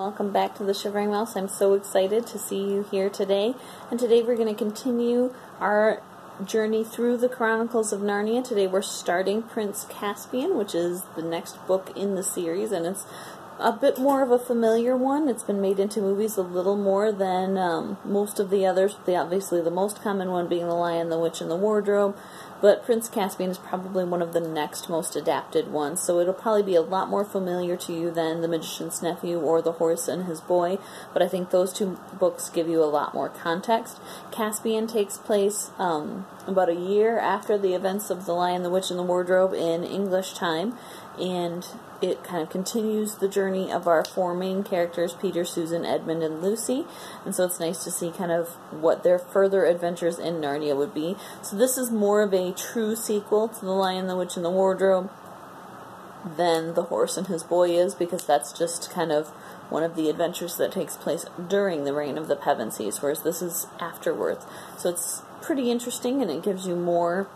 Welcome back to the Shivering Mouse. I'm so excited to see you here today. And today we're going to continue our journey through the Chronicles of Narnia. Today we're starting Prince Caspian, which is the next book in the series, and it's a bit more of a familiar one. It's been made into movies a little more than um, most of the others, the obviously the most common one being The Lion, the Witch, and the Wardrobe. But Prince Caspian is probably one of the next most adapted ones, so it'll probably be a lot more familiar to you than The Magician's Nephew or The Horse and His Boy, but I think those two books give you a lot more context. Caspian takes place um, about a year after the events of The Lion, the Witch, and the Wardrobe in English time, and it kind of continues the journey of our four main characters Peter, Susan, Edmund, and Lucy. And so it's nice to see kind of what their further adventures in Narnia would be. So this is more of a true sequel to The Lion, the Witch, and the Wardrobe than The Horse and His Boy is because that's just kind of one of the adventures that takes place during the reign of the Pevensies, whereas this is afterwards. So it's pretty interesting and it gives you more,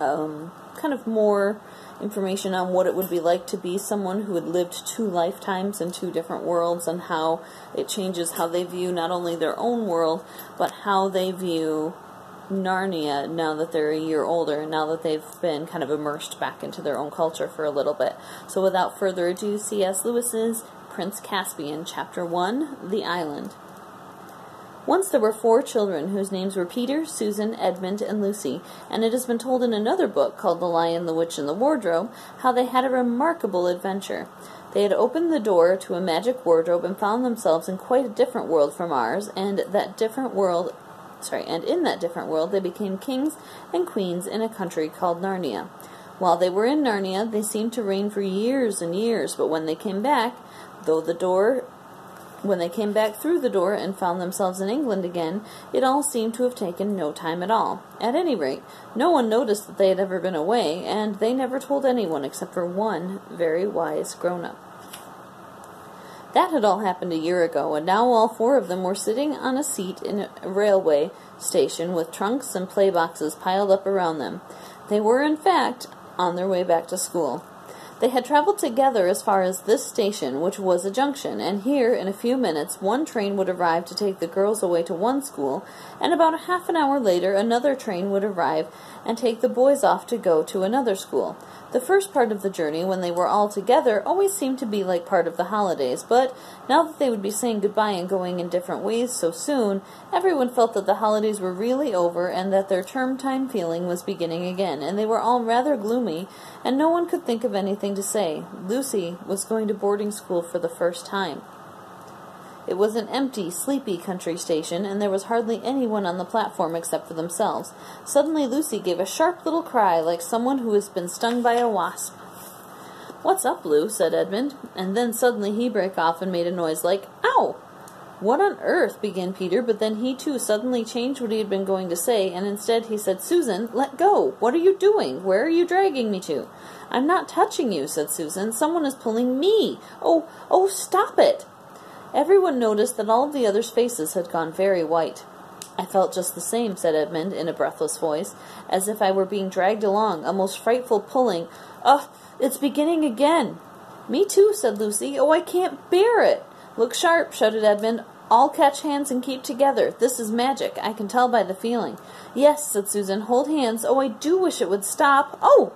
um, kind of more information on what it would be like to be someone who had lived two lifetimes in two different worlds and how it changes how they view not only their own world, but how they view Narnia now that they're a year older, and now that they've been kind of immersed back into their own culture for a little bit. So without further ado, C.S. Lewis's Prince Caspian, Chapter 1, The Island. Once there were four children whose names were Peter, Susan, Edmund, and Lucy, and it has been told in another book called The Lion, the Witch, and the Wardrobe how they had a remarkable adventure. They had opened the door to a magic wardrobe and found themselves in quite a different world from ours, and that different world sorry, and in that different world they became kings and queens in a country called Narnia. While they were in Narnia, they seemed to reign for years and years, but when they came back, though the door when they came back through the door and found themselves in England again, it all seemed to have taken no time at all. At any rate, no one noticed that they had ever been away, and they never told anyone except for one very wise grown up. That had all happened a year ago, and now all four of them were sitting on a seat in a railway station with trunks and play boxes piled up around them. They were, in fact, on their way back to school. They had traveled together as far as this station, which was a junction, and here, in a few minutes, one train would arrive to take the girls away to one school, and about a half an hour later another train would arrive and take the boys off to go to another school. The first part of the journey, when they were all together, always seemed to be like part of the holidays, but now that they would be saying goodbye and going in different ways so soon, everyone felt that the holidays were really over and that their term time feeling was beginning again, and they were all rather gloomy, and no one could think of anything to say. Lucy was going to boarding school for the first time. It was an empty, sleepy country station, and there was hardly anyone on the platform except for themselves. Suddenly Lucy gave a sharp little cry, like someone who has been stung by a wasp. What's up, Lou? said Edmund, and then suddenly he broke off and made a noise like, Ow! What on earth? began Peter, but then he too suddenly changed what he had been going to say, and instead he said, Susan, let go! What are you doing? Where are you dragging me to? I'm not touching you, said Susan. Someone is pulling me. Oh, oh, stop it! Everyone noticed that all of the others' faces had gone very white. I felt just the same, said Edmund in a breathless voice, as if I were being dragged along, a most frightful pulling. Ugh, it's beginning again. Me too, said Lucy. Oh, I can't bear it. Look sharp, shouted Edmund. All catch hands and keep together. This is magic. I can tell by the feeling. Yes, said Susan. Hold hands. Oh, I do wish it would stop. Oh!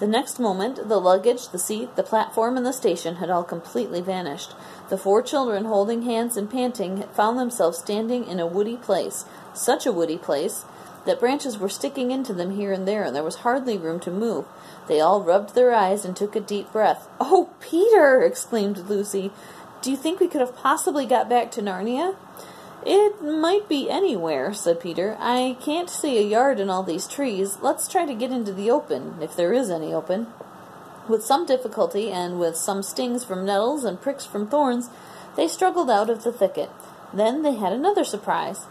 The next moment, the luggage, the seat, the platform, and the station had all completely vanished. The four children, holding hands and panting, found themselves standing in a woody place, such a woody place that branches were sticking into them here and there, and there was hardly room to move. They all rubbed their eyes and took a deep breath. Oh, Peter! exclaimed Lucy. Do you think we could have possibly got back to Narnia? It might be anywhere, said Peter. I can't see a yard in all these trees. Let's try to get into the open, if there is any open. With some difficulty, and with some stings from nettles and pricks from thorns, they struggled out of the thicket. Then they had another surprise.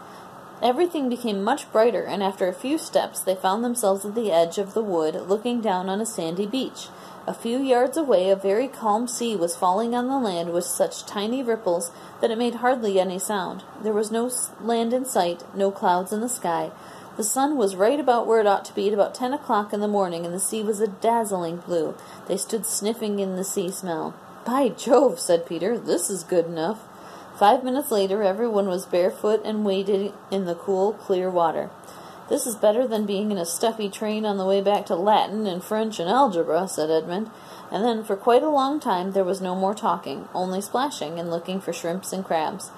Everything became much brighter, and after a few steps they found themselves at the edge of the wood, looking down on a sandy beach. A few yards away, a very calm sea was falling on the land with such tiny ripples that it made hardly any sound. There was no land in sight, no clouds in the sky. The sun was right about where it ought to be at about ten o'clock in the morning, and the sea was a dazzling blue. They stood sniffing in the sea smell. By Jove, said Peter, this is good enough. Five minutes later, everyone was barefoot and wading in the cool, clear water. This is better than being in a stuffy train on the way back to Latin and French and algebra, said Edmund. And then, for quite a long time, there was no more talking, only splashing and looking for shrimps and crabs.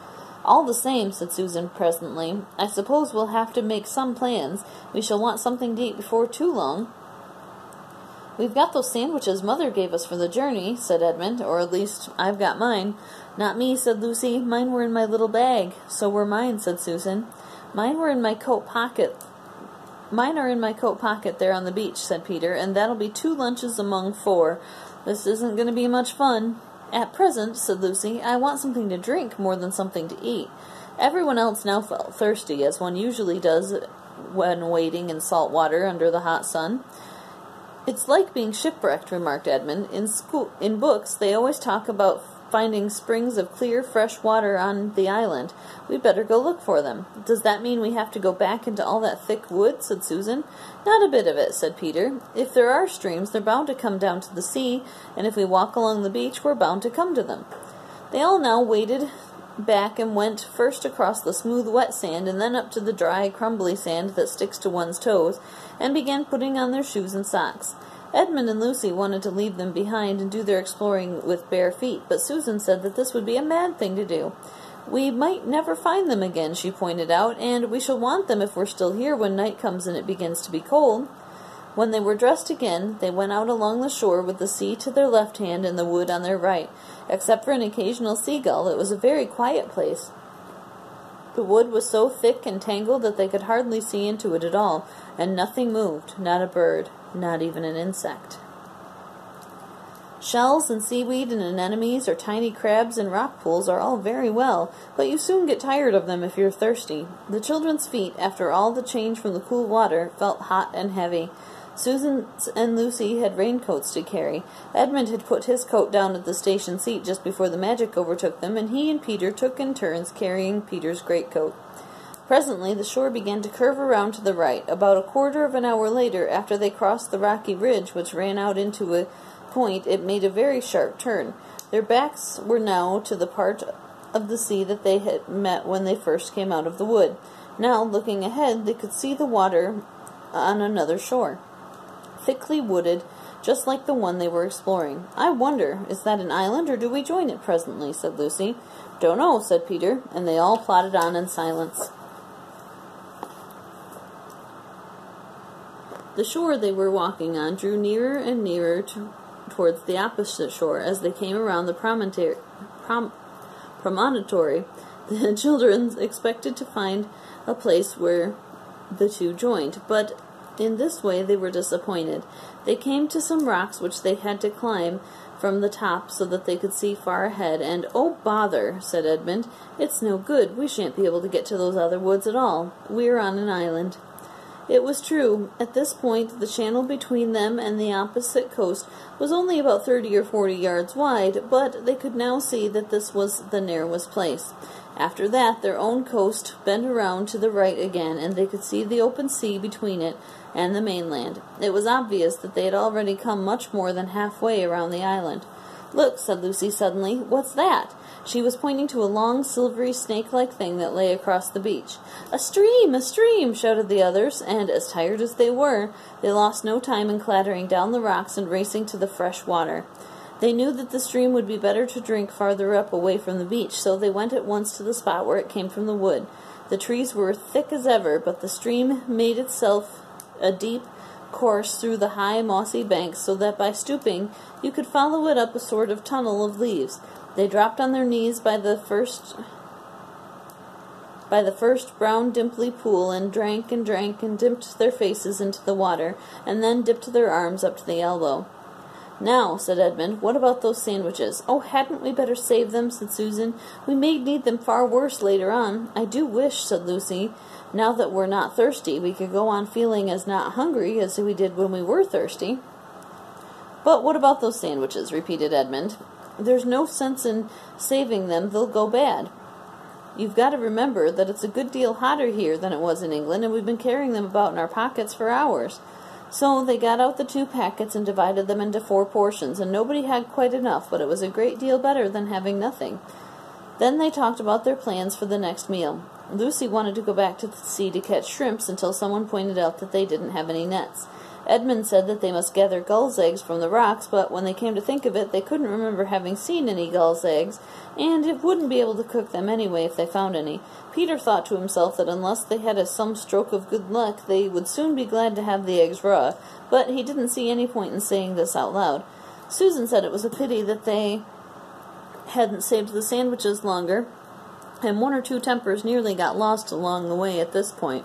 All the same, said Susan presently, I suppose we'll have to make some plans. We shall want something to eat before too long. We've got those sandwiches Mother gave us for the journey, said Edmund, or at least I've got mine. Not me, said Lucy. Mine were in my little bag. So were mine, said Susan. Mine were in my coat pocket. Mine are in my coat pocket there on the beach, said Peter, and that'll be two lunches among four. This isn't going to be much fun. At present, said Lucy, I want something to drink more than something to eat. Everyone else now felt thirsty, as one usually does when wading in salt water under the hot sun. It's like being shipwrecked, remarked Edmund. In school, in books, they always talk about finding springs of clear, fresh water on the island. We'd better go look for them. Does that mean we have to go back into all that thick wood? said Susan. Not a bit of it, said Peter. If there are streams, they're bound to come down to the sea, and if we walk along the beach, we're bound to come to them. They all now waded back and went first across the smooth, wet sand, and then up to the dry, crumbly sand that sticks to one's toes, and began putting on their shoes and socks. Edmund and Lucy wanted to leave them behind and do their exploring with bare feet, but Susan said that this would be a mad thing to do. We might never find them again, she pointed out, and we shall want them if we're still here when night comes and it begins to be cold. When they were dressed again, they went out along the shore with the sea to their left hand and the wood on their right. Except for an occasional seagull, it was a very quiet place. The wood was so thick and tangled that they could hardly see into it at all, and nothing moved, not a bird, not even an insect. Shells and seaweed and anemones or tiny crabs and rock pools are all very well, but you soon get tired of them if you're thirsty. The children's feet, after all the change from the cool water, felt hot and heavy. Susan and Lucy had raincoats to carry. Edmund had put his coat down at the station seat just before the magic overtook them, and he and Peter took in turns carrying Peter's greatcoat. Presently the shore began to curve around to the right. About a quarter of an hour later, after they crossed the rocky ridge which ran out into a point, it made a very sharp turn. Their backs were now to the part of the sea that they had met when they first came out of the wood. Now, looking ahead, they could see the water on another shore thickly wooded, just like the one they were exploring. I wonder, is that an island, or do we join it presently? said Lucy. Don't know, said Peter, and they all plodded on in silence. The shore they were walking on drew nearer and nearer to, towards the opposite shore as they came around the promontory. Prom, promontory. The children expected to find a place where the two joined, but in this way they were disappointed. They came to some rocks which they had to climb from the top so that they could see far ahead, and oh bother, said Edmund, it's no good, we shan't be able to get to those other woods at all. We're on an island. It was true. At this point, the channel between them and the opposite coast was only about thirty or forty yards wide, but they could now see that this was the narrowest place. After that, their own coast bent around to the right again, and they could see the open sea between it and the mainland. It was obvious that they had already come much more than halfway around the island. Look, said Lucy suddenly, what's that? She was pointing to a long, silvery, snake-like thing that lay across the beach. A stream! A stream! shouted the others, and, as tired as they were, they lost no time in clattering down the rocks and racing to the fresh water. They knew that the stream would be better to drink farther up away from the beach, so they went at once to the spot where it came from the wood. The trees were thick as ever, but the stream made itself a deep course through the high mossy banks so that by stooping you could follow it up a sort of tunnel of leaves. They dropped on their knees by the first by the first brown dimply pool and drank and drank and dipped their faces into the water and then dipped their arms up to the elbow. Now, said Edmund, what about those sandwiches? Oh, hadn't we better save them? said Susan. We may need them far worse later on. I do wish, said Lucy, now that we're not thirsty, we could go on feeling as not hungry as we did when we were thirsty. But what about those sandwiches? repeated Edmund. There's no sense in saving them, they'll go bad. You've got to remember that it's a good deal hotter here than it was in England, and we've been carrying them about in our pockets for hours. So they got out the two packets and divided them into four portions, and nobody had quite enough, but it was a great deal better than having nothing. Then they talked about their plans for the next meal. Lucy wanted to go back to the sea to catch shrimps until someone pointed out that they didn't have any nets. Edmund said that they must gather gulls' eggs from the rocks, but when they came to think of it, they couldn't remember having seen any gulls' eggs, and it wouldn't be able to cook them anyway if they found any. Peter thought to himself that unless they had a some stroke of good luck, they would soon be glad to have the eggs raw, but he didn't see any point in saying this out loud. Susan said it was a pity that they hadn't saved the sandwiches longer, and one or two tempers nearly got lost along the way at this point.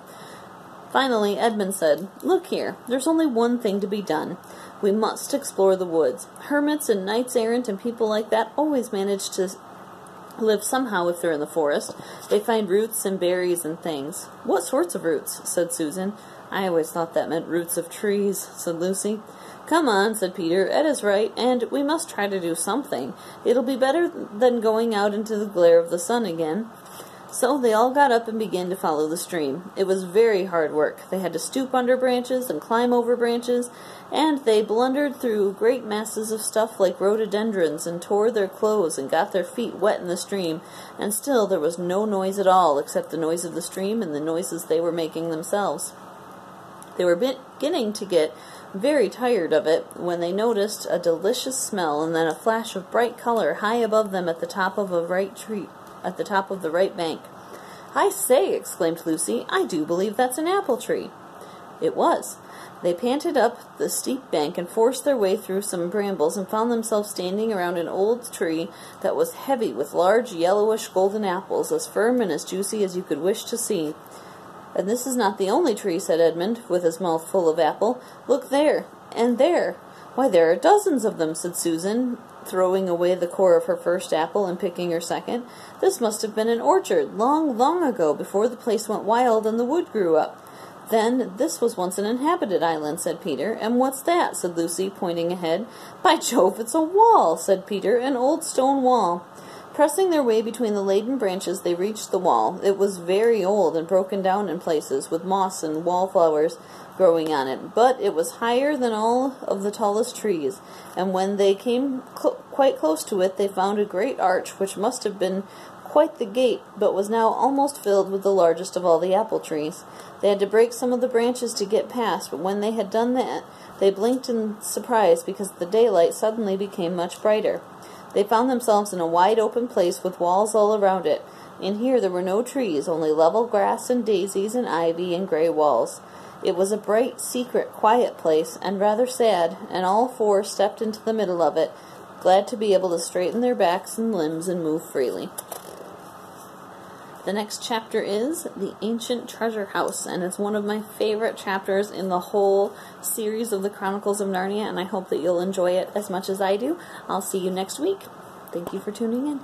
Finally, Edmund said, Look here, there's only one thing to be done. We must explore the woods. Hermits and knights errant and people like that always manage to live somehow if they're in the forest. They find roots and berries and things. What sorts of roots? said Susan. I always thought that meant roots of trees, said Lucy. Come on, said Peter. Ed is right, and we must try to do something. It'll be better than going out into the glare of the sun again. So they all got up and began to follow the stream. It was very hard work. They had to stoop under branches and climb over branches, and they blundered through great masses of stuff like rhododendrons and tore their clothes and got their feet wet in the stream, and still there was no noise at all except the noise of the stream and the noises they were making themselves. They were beginning to get very tired of it when they noticed a delicious smell and then a flash of bright color high above them at the top of a right tree at the top of the right bank. I say, exclaimed Lucy, I do believe that's an apple tree. It was. They panted up the steep bank and forced their way through some brambles and found themselves standing around an old tree that was heavy with large yellowish golden apples, as firm and as juicy as you could wish to see. And this is not the only tree, said Edmund, with his mouth full of apple. Look there, and there. Why, there are dozens of them, said Susan, throwing away the core of her first apple and picking her second. This must have been an orchard, long, long ago, before the place went wild and the wood grew up. Then this was once an inhabited island, said Peter. And what's that? said Lucy, pointing ahead. By Jove, it's a wall, said Peter, an old stone wall. Pressing their way between the laden branches, they reached the wall. It was very old and broken down in places, with moss and wallflowers growing on it, but it was higher than all of the tallest trees, and when they came cl quite close to it, they found a great arch which must have been quite the gate, but was now almost filled with the largest of all the apple trees. They had to break some of the branches to get past, but when they had done that, they blinked in surprise because the daylight suddenly became much brighter. They found themselves in a wide open place with walls all around it. In here there were no trees, only level grass and daisies and ivy and gray walls. It was a bright, secret, quiet place, and rather sad, and all four stepped into the middle of it, glad to be able to straighten their backs and limbs and move freely. The next chapter is The Ancient Treasure House, and it's one of my favorite chapters in the whole series of the Chronicles of Narnia, and I hope that you'll enjoy it as much as I do. I'll see you next week. Thank you for tuning in.